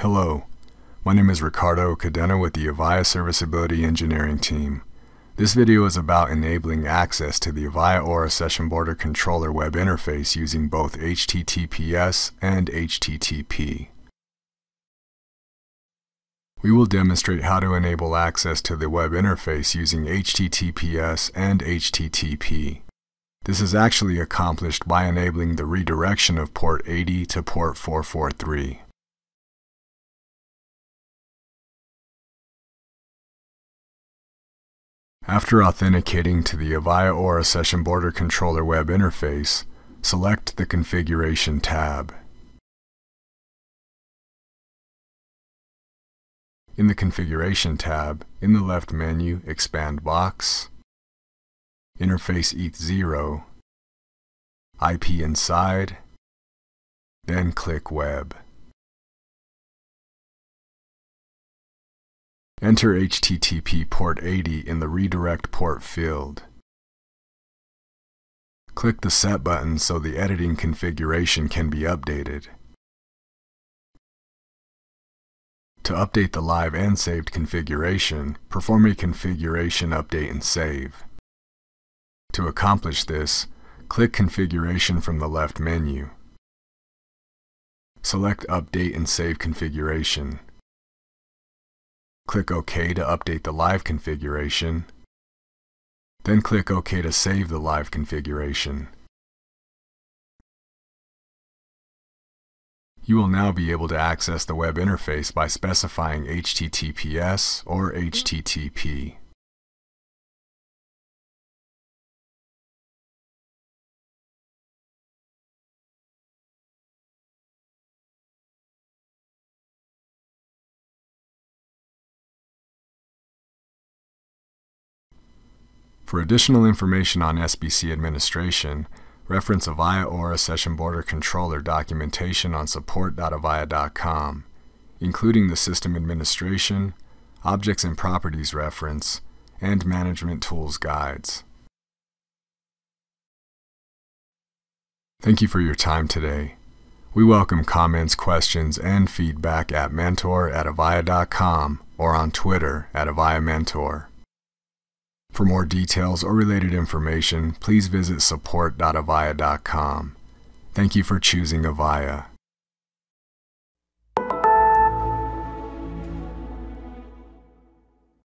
Hello, my name is Ricardo Cadena with the Avaya Serviceability Engineering Team. This video is about enabling access to the Avaya Aura Session Border Controller web interface using both HTTPS and HTTP. We will demonstrate how to enable access to the web interface using HTTPS and HTTP. This is actually accomplished by enabling the redirection of port 80 to port 443. After authenticating to the Avaya Aura Session Border Controller web interface, select the Configuration tab. In the Configuration tab, in the left menu, expand Box, Interface ETH0, IP inside, then click Web. Enter HTTP port 80 in the redirect port field. Click the Set button so the editing configuration can be updated. To update the live and saved configuration, perform a configuration update and save. To accomplish this, click Configuration from the left menu. Select Update and Save Configuration. Click OK to update the live configuration. Then click OK to save the live configuration. You will now be able to access the web interface by specifying HTTPS or HTTP. For additional information on SBC administration, reference Avaya Aura Session Border Controller documentation on support.avaya.com, including the System Administration, Objects and Properties reference, and Management Tools guides. Thank you for your time today. We welcome comments, questions, and feedback at mentor at avaya.com or on Twitter at Avaya Mentor. For more details or related information, please visit support.avaya.com. Thank you for choosing Avaya.